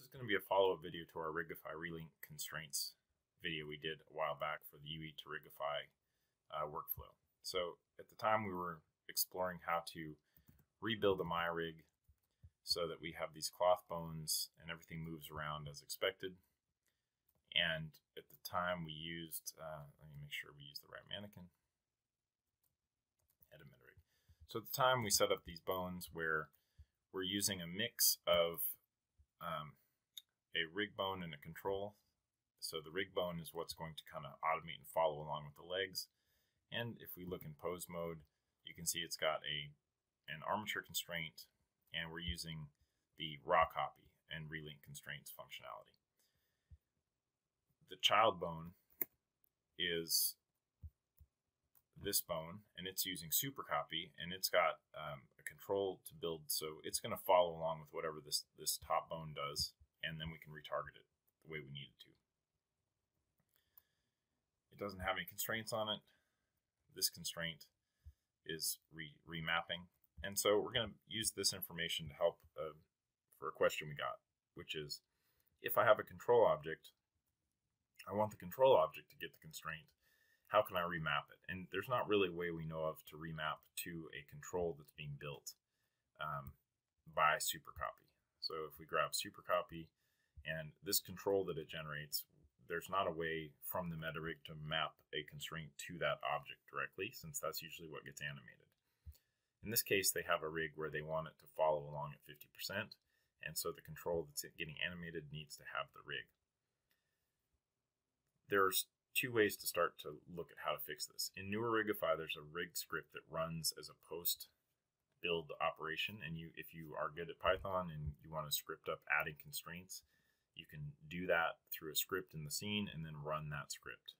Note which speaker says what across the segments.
Speaker 1: This is going to be a follow-up video to our Rigify Relink constraints video we did a while back for the UE to Rigify uh, workflow. So at the time we were exploring how to rebuild a Maya rig so that we have these cloth bones and everything moves around as expected. And at the time we used, uh, let me make sure we use the right mannequin. Edit rig. So at the time we set up these bones where we're using a mix of um, a rig bone and a control. So the rig bone is what's going to kind of automate and follow along with the legs. And if we look in pose mode, you can see it's got a an armature constraint, and we're using the raw copy and relink constraints functionality. The child bone is this bone, and it's using super copy, and it's got um, a control to build, so it's going to follow along with whatever this this top bone does and then we can retarget it the way we need it to. It doesn't have any constraints on it. This constraint is re remapping. And so we're going to use this information to help uh, for a question we got, which is if I have a control object, I want the control object to get the constraint. How can I remap it? And there's not really a way we know of to remap to a control that's being built um, by supercopy. So if we grab super copy and this control that it generates, there's not a way from the meta rig to map a constraint to that object directly, since that's usually what gets animated. In this case, they have a rig where they want it to follow along at 50%, and so the control that's getting animated needs to have the rig. There's two ways to start to look at how to fix this. In newer Rigify, there's a rig script that runs as a post build the operation and you if you are good at python and you want to script up adding constraints you can do that through a script in the scene and then run that script.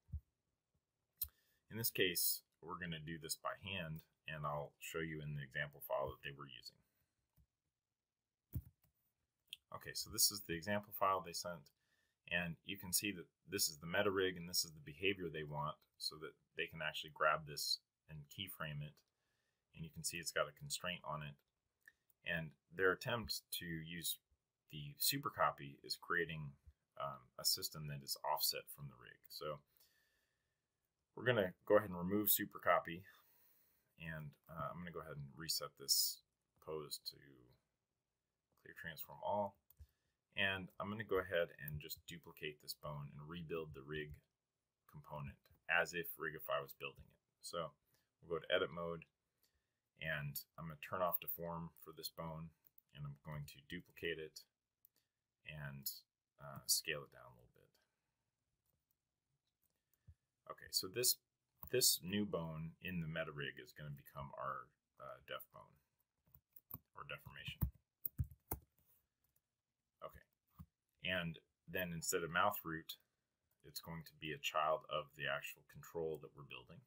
Speaker 1: In this case we're going to do this by hand and I'll show you in the example file that they were using. Okay so this is the example file they sent and you can see that this is the meta rig and this is the behavior they want so that they can actually grab this and keyframe it and you can see it's got a constraint on it. And their attempt to use the super copy is creating um, a system that is offset from the rig. So we're going to go ahead and remove super copy, and uh, I'm going to go ahead and reset this pose to clear transform all. And I'm going to go ahead and just duplicate this bone and rebuild the rig component as if Rigify was building it. So we'll go to edit mode, and I'm going to turn off deform for this bone and I'm going to duplicate it and uh, scale it down a little bit. Okay, so this this new bone in the meta rig is going to become our uh, def bone or deformation. Okay, and then instead of mouth root, it's going to be a child of the actual control that we're building.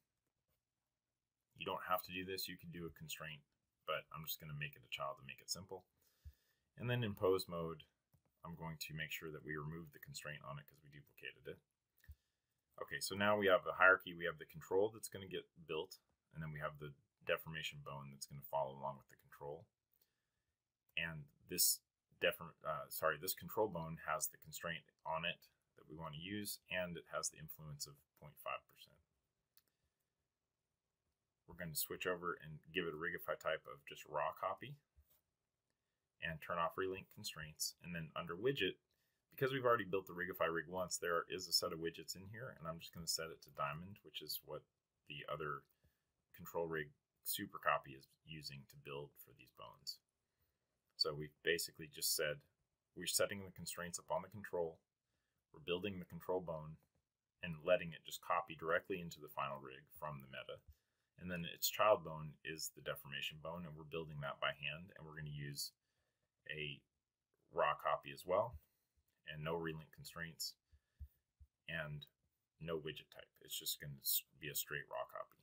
Speaker 1: You don't have to do this. You can do a constraint, but I'm just going to make it a child to make it simple. And then in pose mode, I'm going to make sure that we remove the constraint on it because we duplicated it. Okay, so now we have the hierarchy. We have the control that's going to get built, and then we have the deformation bone that's going to follow along with the control. And this deform, uh, sorry, this control bone has the constraint on it that we want to use, and it has the influence of 0.5% we're going to switch over and give it a Rigify type of just raw copy and turn off relink constraints. And then under widget, because we've already built the Rigify rig once, there is a set of widgets in here, and I'm just going to set it to diamond, which is what the other control rig super copy is using to build for these bones. So we've basically just said we're setting the constraints up on the control, we're building the control bone, and letting it just copy directly into the final rig from the meta. And then its child bone is the deformation bone, and we're building that by hand, and we're going to use a raw copy as well, and no relink constraints, and no widget type. It's just going to be a straight raw copy.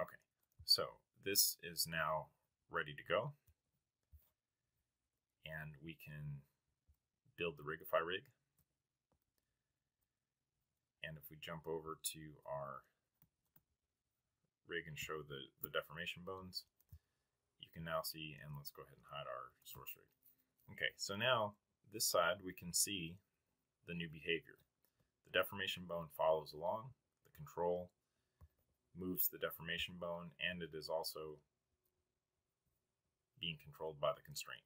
Speaker 1: Okay, so this is now ready to go, and we can build the Rigify rig. And if we jump over to our rig and show the, the deformation bones, you can now see, and let's go ahead and hide our source rig. Okay, so now this side we can see the new behavior. The deformation bone follows along, the control moves the deformation bone, and it is also being controlled by the constraint.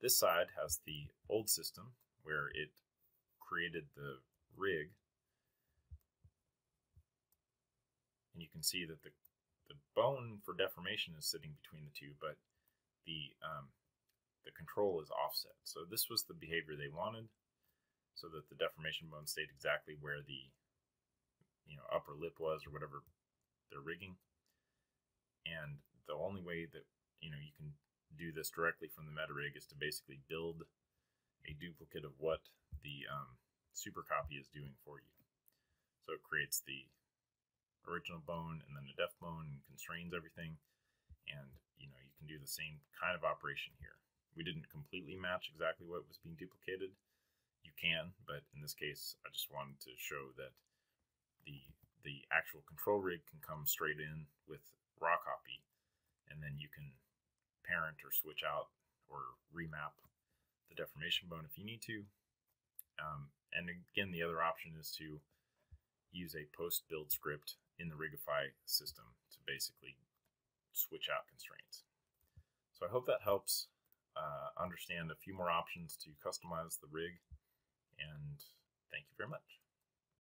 Speaker 1: This side has the old system where it created the rig. And you can see that the, the bone for deformation is sitting between the two, but the, um, the control is offset. So this was the behavior they wanted so that the deformation bone stayed exactly where the you know upper lip was or whatever they're rigging. And the only way that you know you can do this directly from the meta rig is to basically build a duplicate of what the um, super copy is doing for you. So it creates the original bone and then the def bone and constrains everything. And you know you can do the same kind of operation here. We didn't completely match exactly what was being duplicated. You can, but in this case, I just wanted to show that the the actual control rig can come straight in with raw copy, and then you can parent or switch out or remap the deformation bone if you need to. Um, and again, the other option is to use a post build script in the Rigify system to basically switch out constraints. So I hope that helps uh, understand a few more options to customize the rig, and thank you very much.